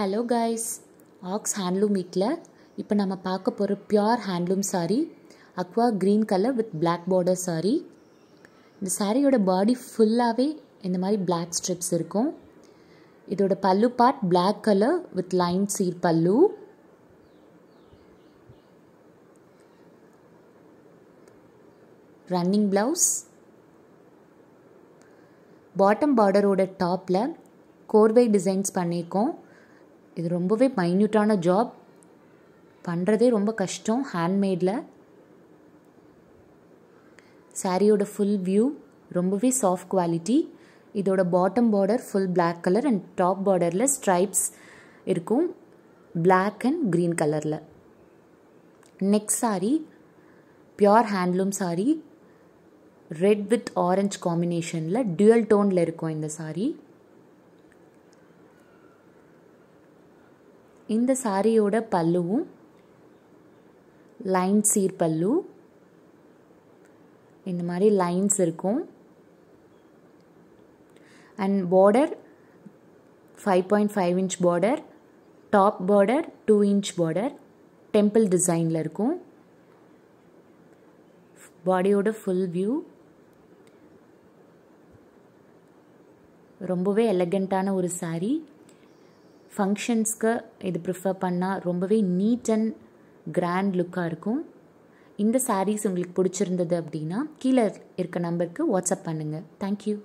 Hello guys aux handloom வீட்டில் இப்போ நம்ம பார்க்க போகிற pure handloom sari aqua green colour with black border sari இந்த சாரியோட பாடி ஃபுல்லாகவே இந்த மாதிரி பிளாக் ஸ்ட்ரிப்ஸ் இருக்கும். இதோட pallu part black colour with line சீர் பல்லு. ரன்னிங் ப்ளவுஸ் பாட்டம் பார்டரோட டாப்பில் கோர்வை டிசைன்ஸ் பண்ணியிருக்கோம் இது ரொம்பவே மைன்யூட்டான ஜாப் பண்ணுறதே ரொம்ப கஷ்டம் ஹேண்ட்மேடில் சாரியோட ஃபுல் வியூ ரொம்பவே சாஃப்ட் குவாலிட்டி இதோட bottom border full black colour and top பார்டரில் ஸ்ட்ரைப்ஸ் இருக்கும் பிளாக் அண்ட் க்ரீன் கலரில் next sari pure handloom sari red with orange காம்பினேஷனில் டியூயல் டோனில் இருக்கும் இந்த சாரீ இந்த சாரியோட பல்லுவும் லைன் சீர் பல்லு. இந்த மாதிரி லைன்ஸ் இருக்கும். And border five point five inch border top border two inch border temple டிசைனில் இருக்கும். பாடியோட ஃபுல் வியூ ரொம்பவே எலகண்ட்டான ஒரு சாரீ ஃபங்க்ஷன்ஸ்க்கு இது ப்ரிஃபர் பண்ணால் ரொம்பவே நீட் அண்ட் கிராண்ட் லுக்காக இருக்கும். இந்த சாரீஸ் உங்களுக்கு பிடிச்சிருந்தது அப்படின்னா கீழே இருக்க நம்பருக்கு வாட்ஸ்அப் பண்ணுங்கள் தேங்க்யூ